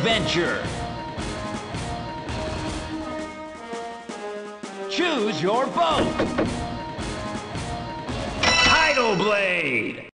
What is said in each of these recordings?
adventure. Choose your boat. Tidal Blade.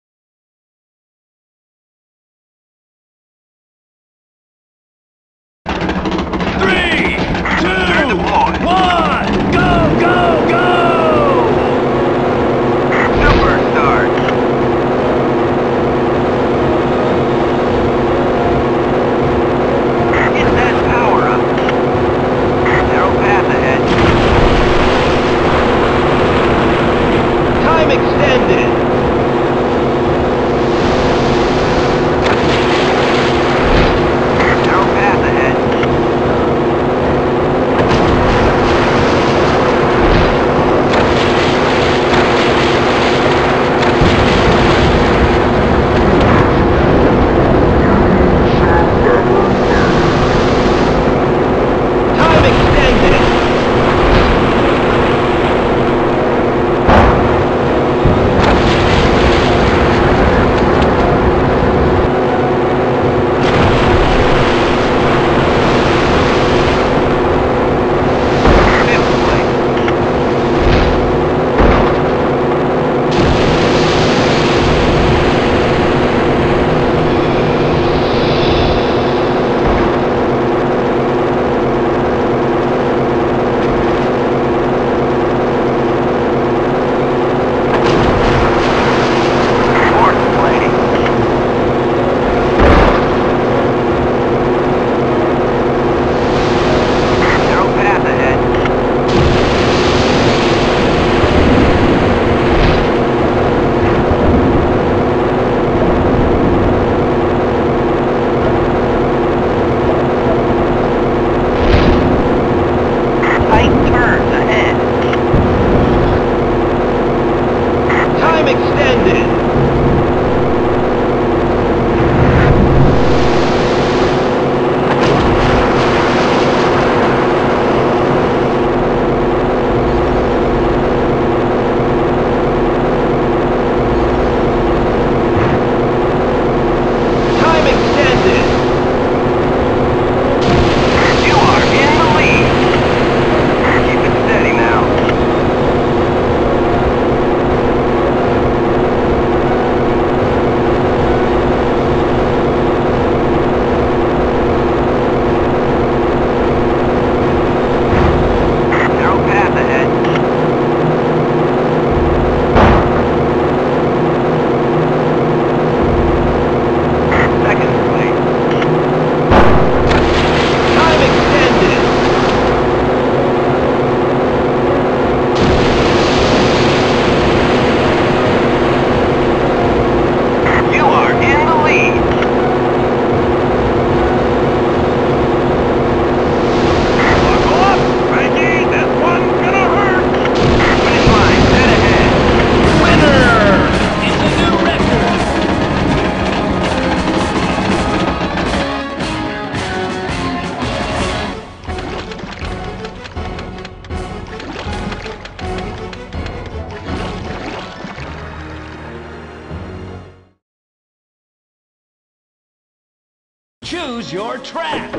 Choose your track.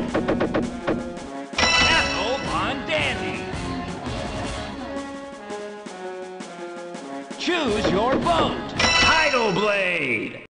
Castle Von Dandy. Choose your boat. Tidal Blade.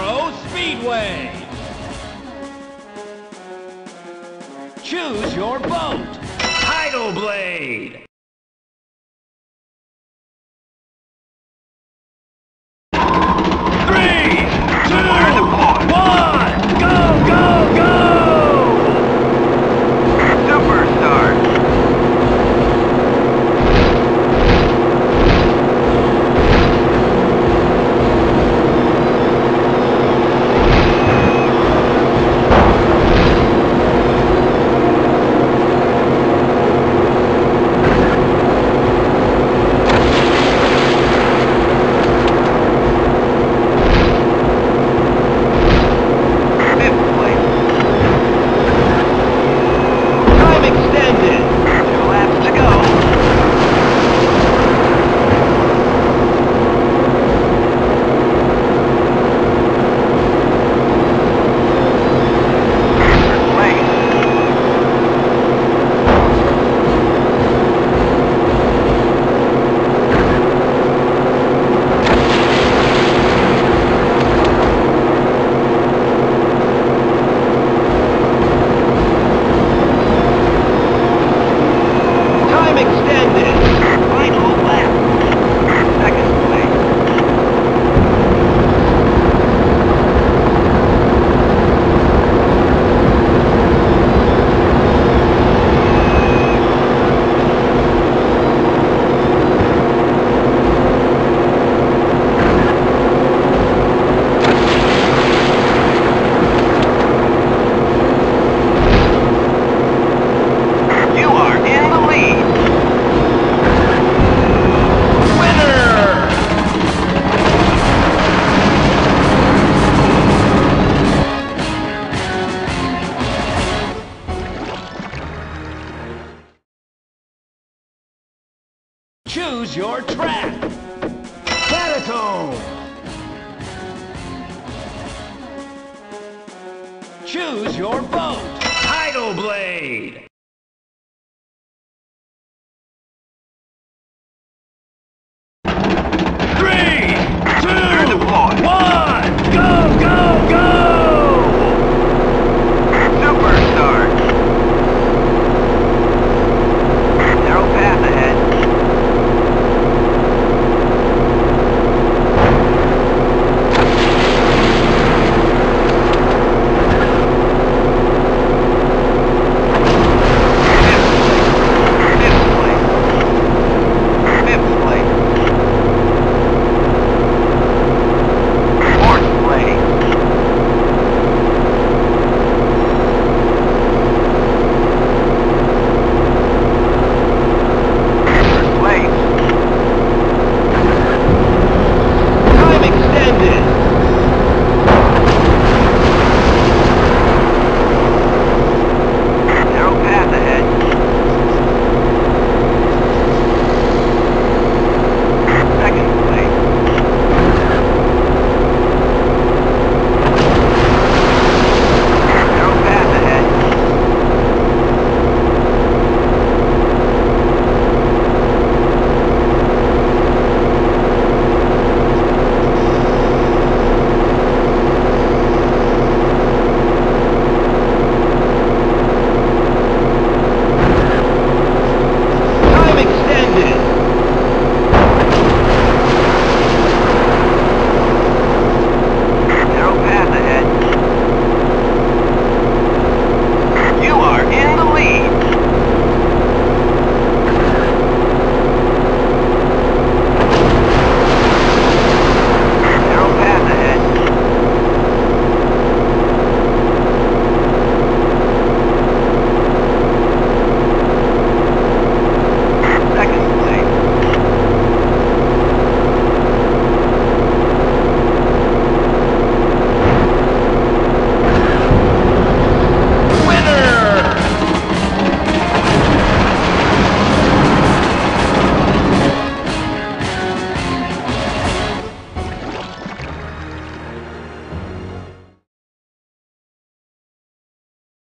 Hydro Speedway. Choose your boat. Tidal Blade. Choose your track. Baritone. Choose your boat. Tidal Blade.